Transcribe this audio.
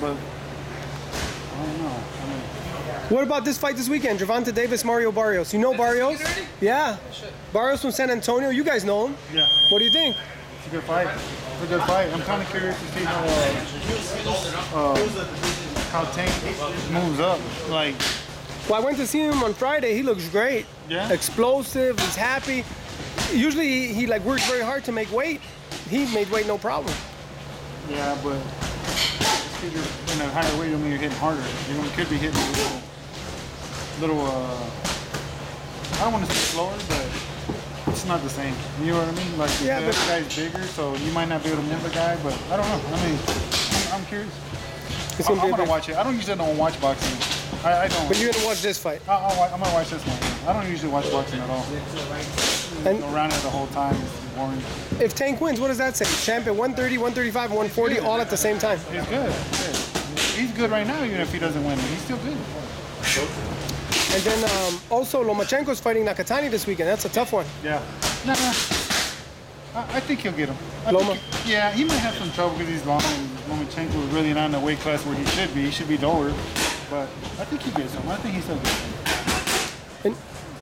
but I don't know. I mean, What about this fight this weekend? Gervonta Davis, Mario Barrios. You know Barrios? Yeah. Barrios from San Antonio. You guys know him. yeah, What do you think? it's a good fight. It's a good fight. I'm kind of curious to see how uh, uh, how Tank moves up. Like, Well, I went to see him on Friday. He looks great. Yeah? Explosive. He's happy. Usually he, he like works very hard to make weight. He made weight no problem. yeah, but just 'cause you're in a higher weight, I mean you're hitting harder. You could be hitting a little, little. Uh, I don't want to say slower, but it's not the same. You know what I mean? Like Yeah, the other guy's bigger, so you might not be able to move the guy. But I don't know. I mean, I'm, I'm curious. It's I'm, gonna be I'm a gonna watch it. I don't usually don't watch boxing. I, I don't. But you're gonna watch this fight. I, I'll, I'm gonna watch this one. I don't usually watch boxing at all. And Around it the whole time if Tank wins, what does that say? Champ at 130, 135, 140, all at the same time. He's good. good. He's good right now, even if he doesn't win. But he's still good. And then um, also Lomachenko's fighting Nakatani this weekend. That's a tough one. Yeah. Nah, I, I think he'll get him. I Loma? think- yeah, he might have some trouble because he's long and Lomachenko is really not in the weight class where he should be. He should be lower. But I think he gets him. I think he's still good. And